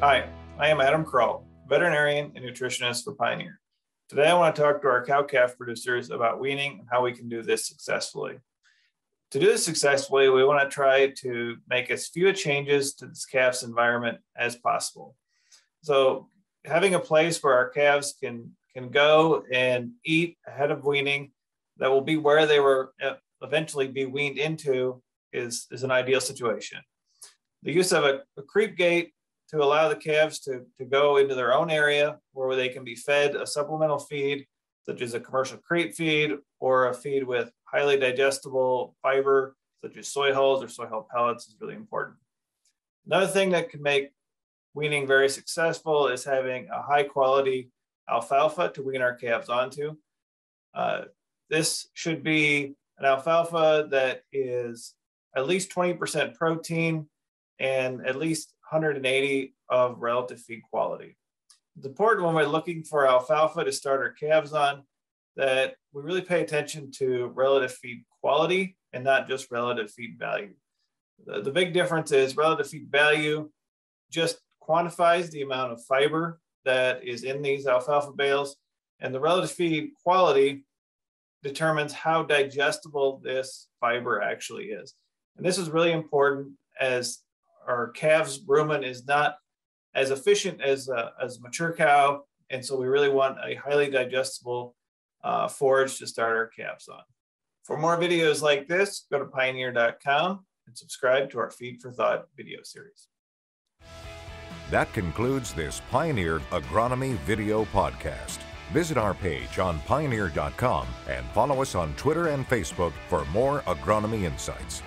Hi, I am Adam Krull, veterinarian and nutritionist for Pioneer. Today I want to talk to our cow calf producers about weaning and how we can do this successfully. To do this successfully, we want to try to make as few changes to this calf's environment as possible. So having a place where our calves can, can go and eat ahead of weaning that will be where they were uh, eventually be weaned into is, is an ideal situation. The use of a, a creep gate to allow the calves to, to go into their own area where they can be fed a supplemental feed, such as a commercial creep feed or a feed with highly digestible fiber, such as soy hulls or soy hull pellets, is really important. Another thing that can make weaning very successful is having a high quality alfalfa to wean our calves onto. Uh, this should be an alfalfa that is at least 20% protein and at least 180 of relative feed quality. It's important when we're looking for alfalfa to start our calves on that we really pay attention to relative feed quality and not just relative feed value. The, the big difference is relative feed value just quantifies the amount of fiber that is in these alfalfa bales, and the relative feed quality determines how digestible this fiber actually is. And this is really important as our calves rumen is not as efficient as a, as mature cow. And so we really want a highly digestible uh, forage to start our calves on. For more videos like this, go to pioneer.com and subscribe to our Feed for Thought video series. That concludes this Pioneer Agronomy video podcast. Visit our page on pioneer.com and follow us on Twitter and Facebook for more agronomy insights.